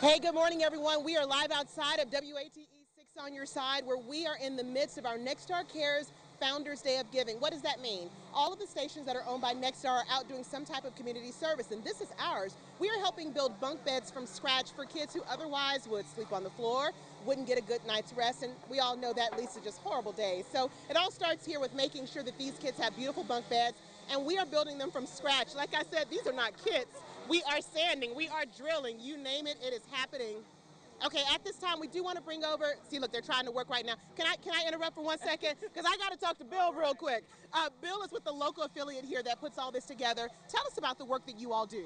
Hey, good morning, everyone. We are live outside of WATE 6 on your side, where we are in the midst of our Nexstar Cares Founders Day of Giving. What does that mean? All of the stations that are owned by Nexstar are out doing some type of community service, and this is ours. We are helping build bunk beds from scratch for kids who otherwise would sleep on the floor, wouldn't get a good night's rest, and we all know that leads to just horrible days. So it all starts here with making sure that these kids have beautiful bunk beds, and we are building them from scratch. Like I said, these are not kits. We are sanding, we are drilling, you name it, it is happening. Okay, at this time, we do want to bring over. See, look, they're trying to work right now. Can I can I interrupt for one second? Because I got to talk to Bill real quick. Uh, Bill is with the local affiliate here that puts all this together. Tell us about the work that you all do.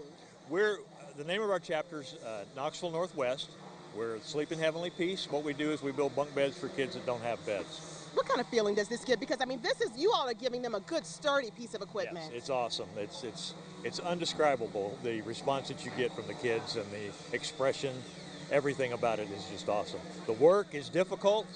We're the name of our chapter is uh, Knoxville Northwest. We're Sleep in Heavenly Peace. What we do is we build bunk beds for kids that don't have beds. What kind of feeling does this give? Because I mean, this is you all are giving them a good, sturdy piece of equipment. Yes, it's awesome. It's it's it's undescribable the response that you get from the kids and the expression everything about it is just awesome. The work is difficult,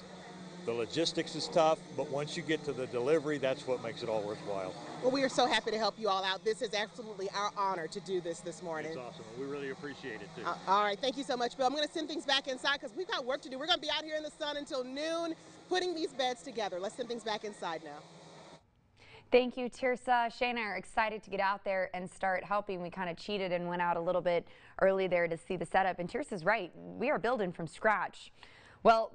the logistics is tough, but once you get to the delivery, that's what makes it all worthwhile. Well, we are so happy to help you all out. This is absolutely our honor to do this this morning. It's awesome. We really appreciate it too. Uh, all right, thank you so much, Bill. I'm going to send things back inside because we've got work to do. We're going to be out here in the sun until noon putting these beds together. Let's send things back inside now. Thank you, Tearsa. Shana are excited to get out there and start helping. We kind of cheated and went out a little bit early there to see the setup. And Tearsa's right. We are building from scratch. Well,